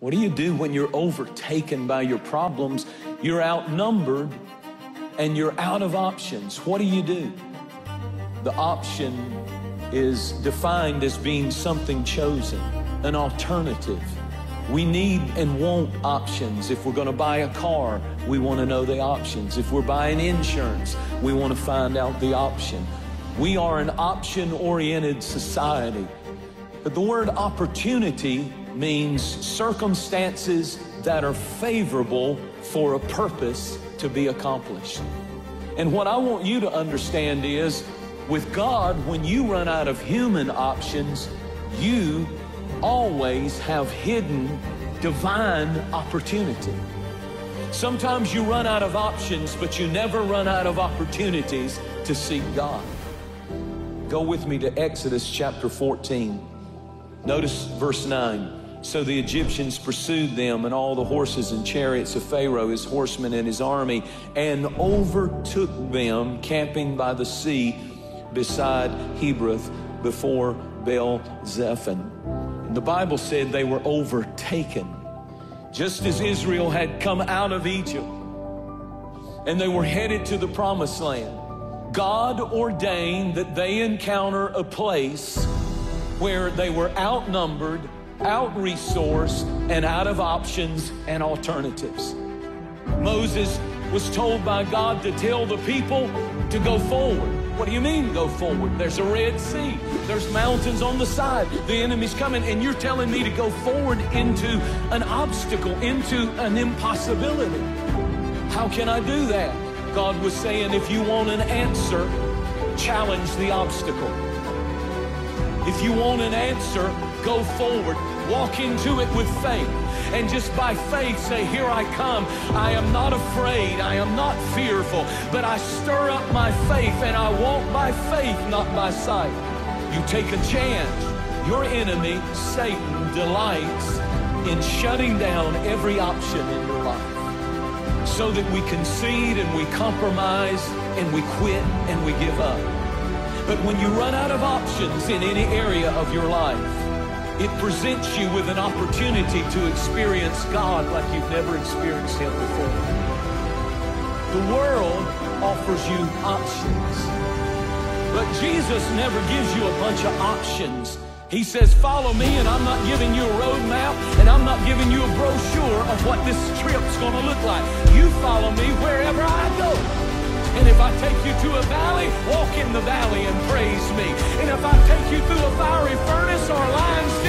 What do you do when you're overtaken by your problems? You're outnumbered and you're out of options. What do you do? The option is defined as being something chosen, an alternative. We need and want options. If we're going to buy a car, we want to know the options. If we're buying insurance, we want to find out the option. We are an option oriented society. But the word opportunity means circumstances that are favorable for a purpose to be accomplished. And what I want you to understand is with God, when you run out of human options, you always have hidden divine opportunity. Sometimes you run out of options, but you never run out of opportunities to seek God. Go with me to Exodus chapter 14. Notice verse 9. So the Egyptians pursued them and all the horses and chariots of Pharaoh, his horsemen and his army, and overtook them camping by the sea beside Hebroth before Baal Zephon. The Bible said they were overtaken, just as Israel had come out of Egypt and they were headed to the promised land. God ordained that they encounter a place where they were outnumbered out resourced and out of options and alternatives. Moses was told by God to tell the people to go forward. What do you mean go forward? There's a Red Sea. There's mountains on the side. The enemy's coming and you're telling me to go forward into an obstacle, into an impossibility. How can I do that? God was saying if you want an answer, challenge the obstacle. If you want an answer, go forward. Walk into it with faith. And just by faith say, Here I come. I am not afraid. I am not fearful. But I stir up my faith and I walk by faith, not by sight. You take a chance. Your enemy, Satan, delights in shutting down every option in your life so that we concede and we compromise and we quit and we give up. But when you run out of options in any area of your life, it presents you with an opportunity to experience God like you've never experienced Him before. The world offers you options. But Jesus never gives you a bunch of options. He says, follow me, and I'm not giving you a roadmap, and I'm not giving you a brochure of what this trip's going to look like. You follow me wherever I go. And if I take you to a valley, walk in the valley and praise me. And if I take you through a fiery furnace or a lion's